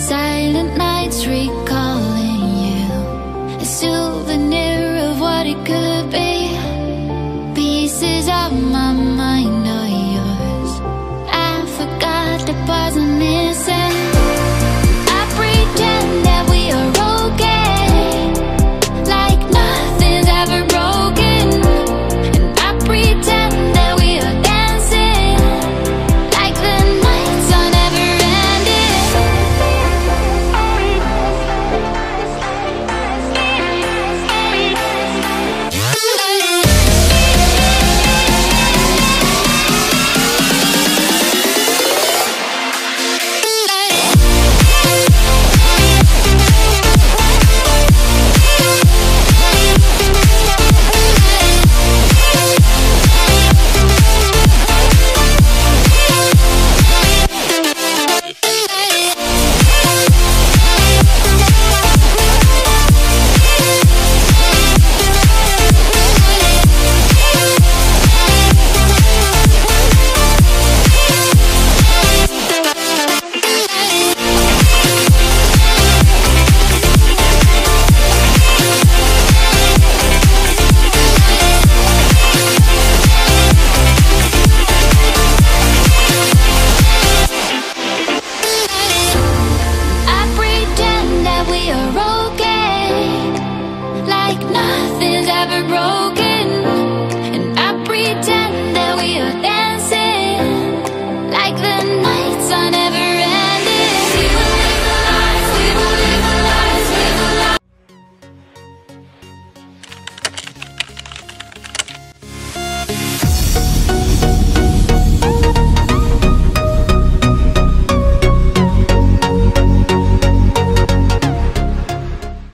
Silent nights recall